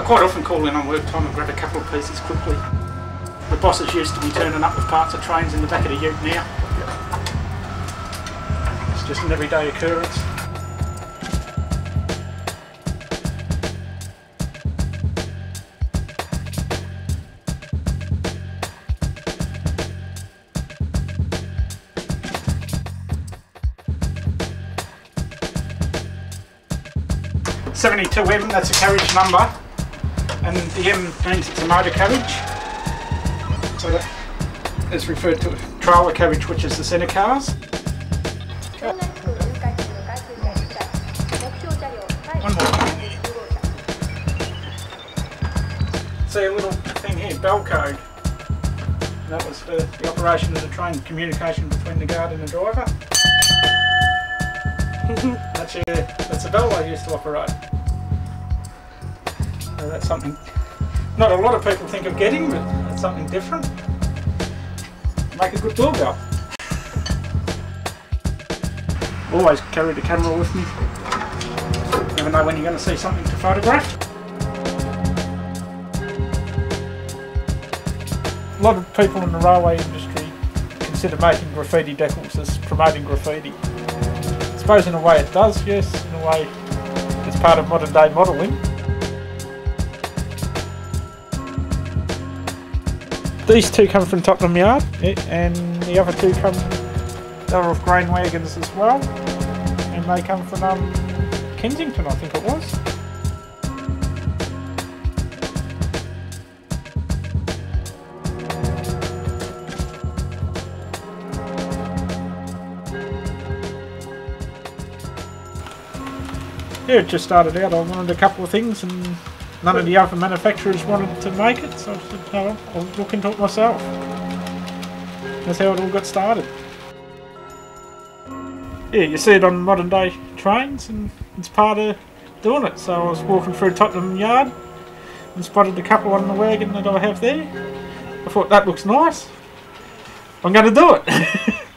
I quite often call in on work time and grab a couple of pieces quickly. The bosses used to be turning up with parts of trains in the back of the ute now. It's just an everyday occurrence. Seventy-two M, that's a carriage number, and the M means it's a motor carriage. So that is referred to trailer carriage, which is the centre cars. One more. See a little thing here, bell code. That was for the operation of the train, communication between the guard and the driver. that's, that's a bell I used to operate. So that's something not a lot of people think of getting, but it's something different. Make a good doorbell. Always carry the camera with me. Never know when you're going to see something to photograph. a lot of people in the railway industry consider making graffiti decals as promoting graffiti. I suppose in a way it does, yes, in a way it's part of modern day modelling. These two come from Tottenham Yard, eh, and the other two come, they're off grain wagons as well, and they come from um, Kensington, I think it was. Yeah, it just started out. I wanted a couple of things, and none of the other manufacturers wanted to make it, so I said, no, I'll look into it myself. That's how it all got started. Yeah, you see it on modern day trains, and it's part of doing it. So I was walking through Tottenham Yard and spotted a couple on the wagon that I have there. I thought that looks nice. I'm going to do it.